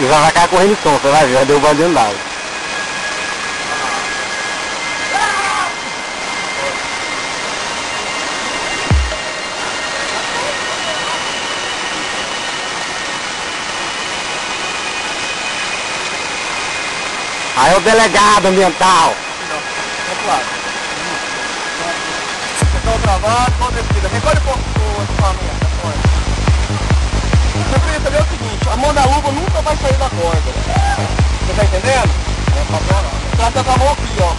E vai ficar correndo som, você vai ver, vai derrubar dentro d'água. Aí é o delegado ambiental. Vamos lá. Então travado, toda descida. Recolhe um pouco o equipamento, vai sair da corda. Você tá entendendo? Trata com mão aqui, ó.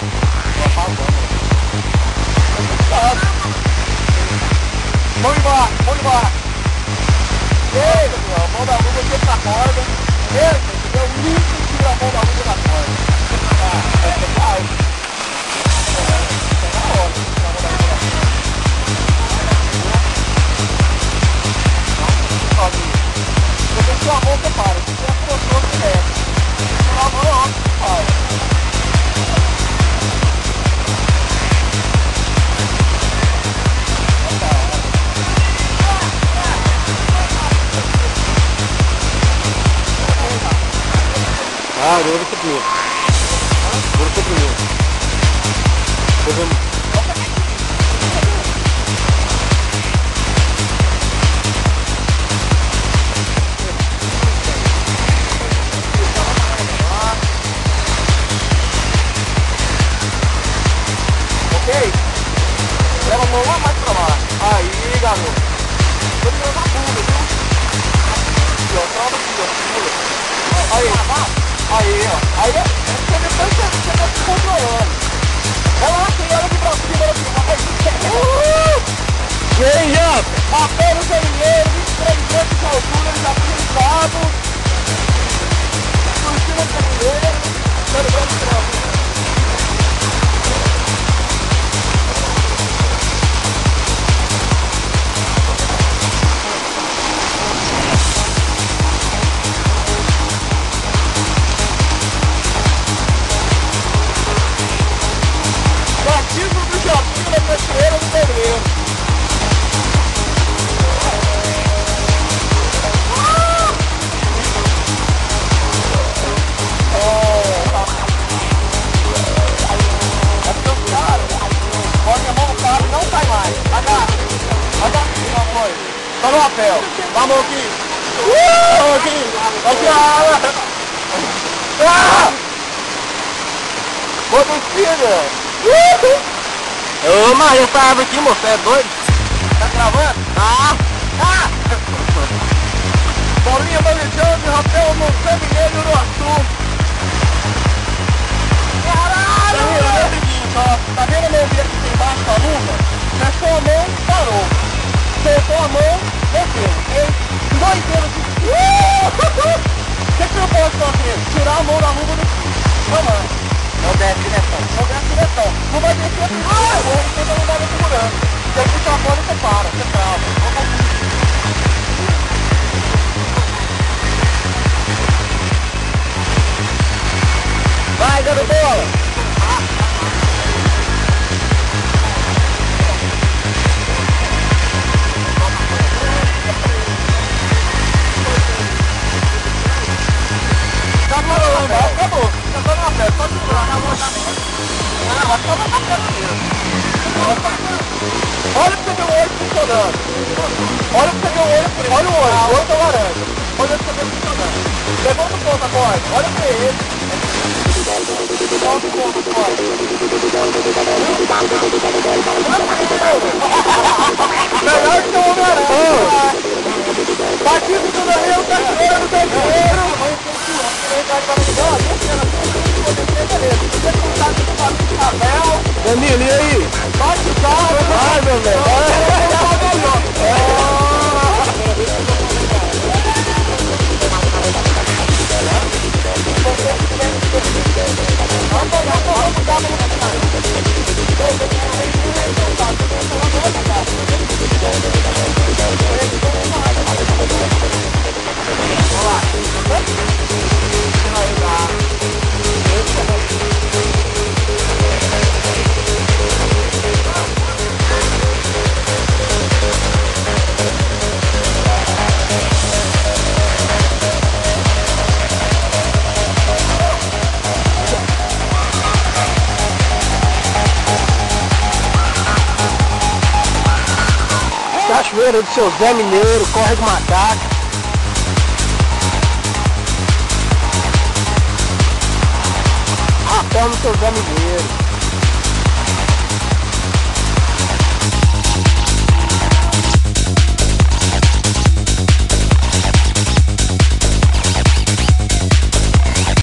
Mão embaixo, mão embaixo. Eita, meu, a mão da luva sempre na corda. Eita, entendeu? Nunca tira a mão da luva da corda. Ah. Vou ser primeiro. Eu vou... Ok? Leva a mão lá mais pra baixo. Aí, garoto. Aí, ó. Aí, você depois você, você tá se controlando. Relaxa e olha aqui pra cima, olha aqui. Vai. Vem, Japa! Apenas engenheiro, 23 metros de altura, ele já Tá no a mão aqui. Uh! A mão aqui. Aqui, ó. Ah! Bota os filhos. Uh! Ô, Maria, essa árvore aqui, moço, é doido? Tá gravando? Ah! Ah! Paulinha Valejando, Rafael Monsanto Mineiro no Açu. Caralho! Tá vendo? É ó. Tá vendo a mãozinha que tem embaixo da luva? Fechou a mão, parou. Soltou a mão, desceu, ok? Dois dedos de... Uh! O que que eu posso fazer? Tirar a mão da luva do Vamos. Não desce direção. Não desce direção. Não vai descer assim. Ah, eu vou tenta não dar segurando. Se eu puxar a bola, você para, você trava. Olha pra você ver olho funcionando. Olha pra você ver o olho, olha o olho, o olho tá laranja. Olha pra você ver funcionando. Levanta o ponto agora, olha pra ele. Solta o ponto agora. Danilo, e aí? Bate o carro, Vai, meu velho. Cachoeira do seu Zé Mineiro, corre do macaco. Rapel no seu Zé Mineiro.